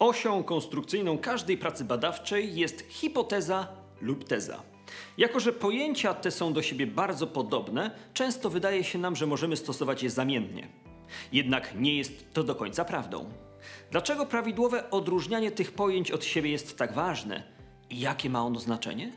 Osią konstrukcyjną każdej pracy badawczej jest hipoteza lub teza. Jako, że pojęcia te są do siebie bardzo podobne, często wydaje się nam, że możemy stosować je zamiennie. Jednak nie jest to do końca prawdą. Dlaczego prawidłowe odróżnianie tych pojęć od siebie jest tak ważne i jakie ma ono znaczenie?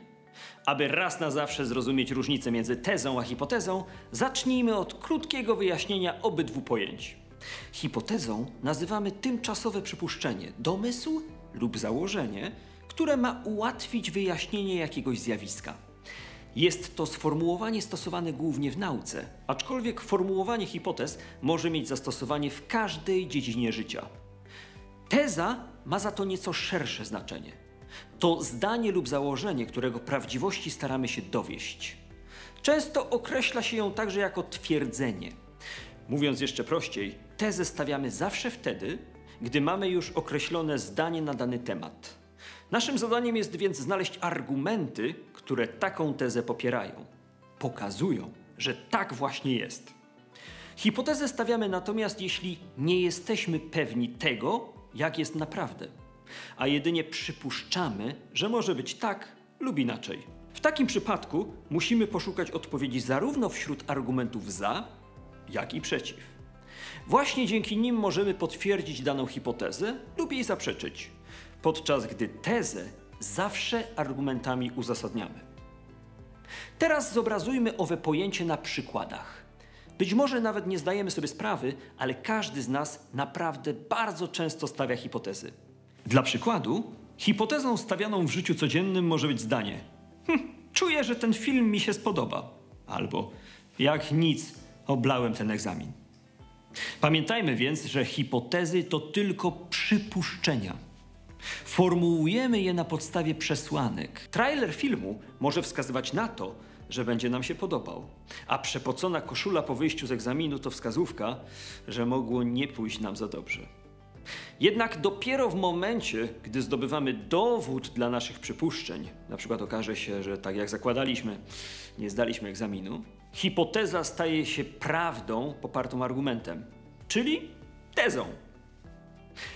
Aby raz na zawsze zrozumieć różnicę między tezą a hipotezą, zacznijmy od krótkiego wyjaśnienia obydwu pojęć. Hipotezą nazywamy tymczasowe przypuszczenie, domysł lub założenie, które ma ułatwić wyjaśnienie jakiegoś zjawiska. Jest to sformułowanie stosowane głównie w nauce, aczkolwiek formułowanie hipotez może mieć zastosowanie w każdej dziedzinie życia. Teza ma za to nieco szersze znaczenie. To zdanie lub założenie, którego prawdziwości staramy się dowieść. Często określa się ją także jako twierdzenie. Mówiąc jeszcze prościej, tezę stawiamy zawsze wtedy, gdy mamy już określone zdanie na dany temat. Naszym zadaniem jest więc znaleźć argumenty, które taką tezę popierają, pokazują, że tak właśnie jest. Hipotezę stawiamy natomiast, jeśli nie jesteśmy pewni tego, jak jest naprawdę, a jedynie przypuszczamy, że może być tak lub inaczej. W takim przypadku musimy poszukać odpowiedzi zarówno wśród argumentów za, jak i przeciw. Właśnie dzięki nim możemy potwierdzić daną hipotezę lub jej zaprzeczyć, podczas gdy tezę zawsze argumentami uzasadniamy. Teraz zobrazujmy owe pojęcie na przykładach. Być może nawet nie zdajemy sobie sprawy, ale każdy z nas naprawdę bardzo często stawia hipotezy. Dla przykładu, hipotezą stawianą w życiu codziennym może być zdanie: hm, Czuję, że ten film mi się spodoba. Albo jak nic, oblałem ten egzamin. Pamiętajmy więc, że hipotezy to tylko przypuszczenia. Formułujemy je na podstawie przesłanek. Trailer filmu może wskazywać na to, że będzie nam się podobał, a przepocona koszula po wyjściu z egzaminu to wskazówka, że mogło nie pójść nam za dobrze. Jednak dopiero w momencie, gdy zdobywamy dowód dla naszych przypuszczeń, na przykład okaże się, że tak jak zakładaliśmy, nie zdaliśmy egzaminu, hipoteza staje się prawdą popartą argumentem, czyli tezą.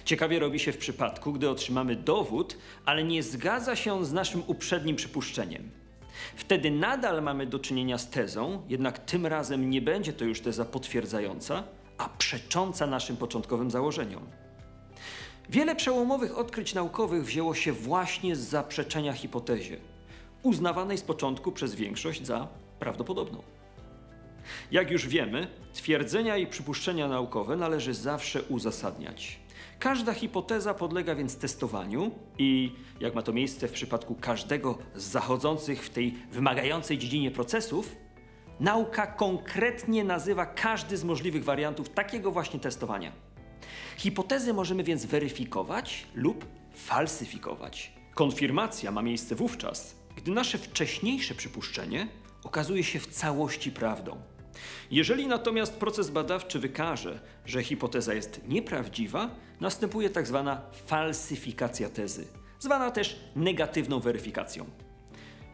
Ciekawie robi się w przypadku, gdy otrzymamy dowód, ale nie zgadza się on z naszym uprzednim przypuszczeniem. Wtedy nadal mamy do czynienia z tezą, jednak tym razem nie będzie to już teza potwierdzająca, a przecząca naszym początkowym założeniom. Wiele przełomowych odkryć naukowych wzięło się właśnie z zaprzeczenia hipotezie, uznawanej z początku przez większość za prawdopodobną. Jak już wiemy, twierdzenia i przypuszczenia naukowe należy zawsze uzasadniać. Każda hipoteza podlega więc testowaniu i, jak ma to miejsce w przypadku każdego z zachodzących w tej wymagającej dziedzinie procesów, nauka konkretnie nazywa każdy z możliwych wariantów takiego właśnie testowania. Hipotezy możemy więc weryfikować lub falsyfikować. Konfirmacja ma miejsce wówczas, gdy nasze wcześniejsze przypuszczenie okazuje się w całości prawdą. Jeżeli natomiast proces badawczy wykaże, że hipoteza jest nieprawdziwa, następuje tak zwana falsyfikacja tezy, zwana też negatywną weryfikacją.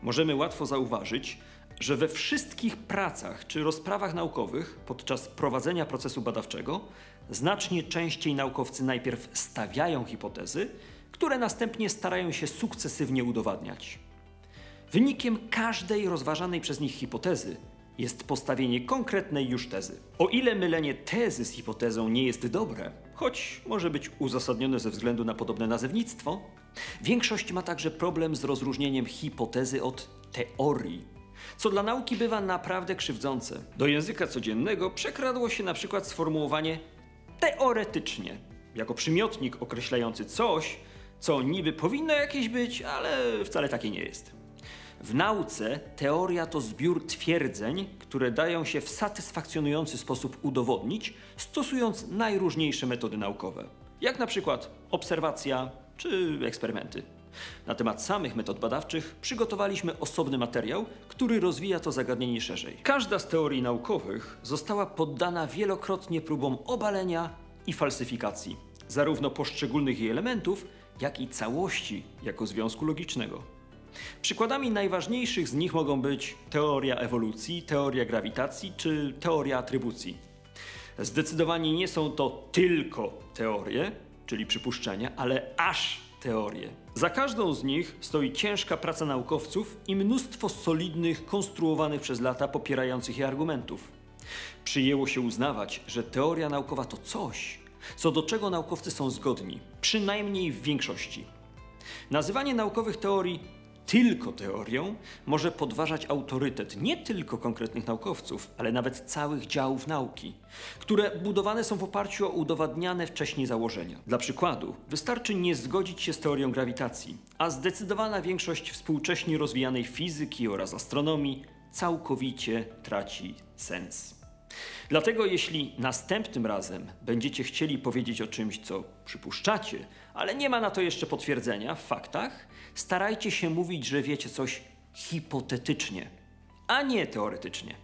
Możemy łatwo zauważyć, że we wszystkich pracach czy rozprawach naukowych podczas prowadzenia procesu badawczego znacznie częściej naukowcy najpierw stawiają hipotezy, które następnie starają się sukcesywnie udowadniać. Wynikiem każdej rozważanej przez nich hipotezy jest postawienie konkretnej już tezy. O ile mylenie tezy z hipotezą nie jest dobre, choć może być uzasadnione ze względu na podobne nazewnictwo, większość ma także problem z rozróżnieniem hipotezy od teorii, co dla nauki bywa naprawdę krzywdzące. Do języka codziennego przekradło się na przykład sformułowanie teoretycznie, jako przymiotnik określający coś, co niby powinno jakieś być, ale wcale takie nie jest. W nauce teoria to zbiór twierdzeń, które dają się w satysfakcjonujący sposób udowodnić, stosując najróżniejsze metody naukowe, jak na przykład obserwacja czy eksperymenty. Na temat samych metod badawczych przygotowaliśmy osobny materiał, który rozwija to zagadnienie szerzej. Każda z teorii naukowych została poddana wielokrotnie próbom obalenia i falsyfikacji, zarówno poszczególnych jej elementów, jak i całości jako związku logicznego. Przykładami najważniejszych z nich mogą być teoria ewolucji, teoria grawitacji czy teoria atrybucji. Zdecydowanie nie są to tylko teorie, czyli przypuszczenia, ale aż teorie. Za każdą z nich stoi ciężka praca naukowców i mnóstwo solidnych, konstruowanych przez lata popierających je argumentów. Przyjęło się uznawać, że teoria naukowa to coś, co do czego naukowcy są zgodni, przynajmniej w większości. Nazywanie naukowych teorii tylko teorią może podważać autorytet nie tylko konkretnych naukowców, ale nawet całych działów nauki, które budowane są w oparciu o udowadniane wcześniej założenia. Dla przykładu, wystarczy nie zgodzić się z teorią grawitacji, a zdecydowana większość współcześnie rozwijanej fizyki oraz astronomii całkowicie traci sens. Dlatego jeśli następnym razem będziecie chcieli powiedzieć o czymś, co przypuszczacie, ale nie ma na to jeszcze potwierdzenia w faktach, starajcie się mówić, że wiecie coś hipotetycznie, a nie teoretycznie.